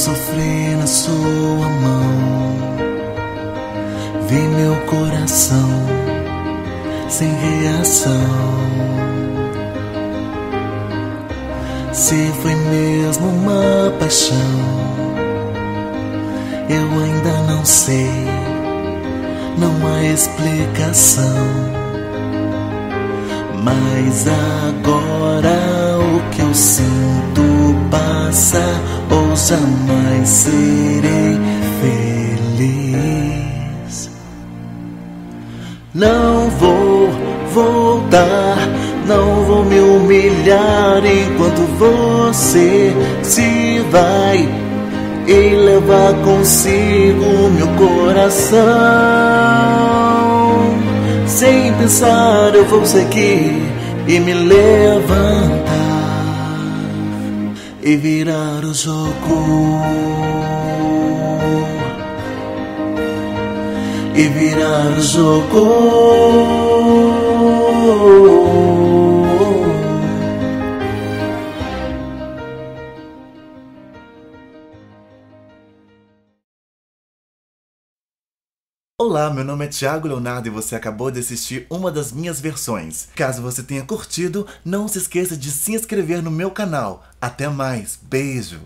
sofri na sua mão. Vi meu coração sem reação. Se foi mesmo uma paixão, eu ainda não sei, não há explicação. Mas agora o que eu sinto passa, ou jamais serei feliz. Não vou voltar, não vou me humilhar enquanto você se vai e levar consigo meu coração. Sem pensar, eu vou seguir e me levantar e virar os olhos e virar os olhos Olá, meu nome é Thiago Leonardo e você acabou de assistir uma das minhas versões. Caso você tenha curtido, não se esqueça de se inscrever no meu canal. Até mais, beijo!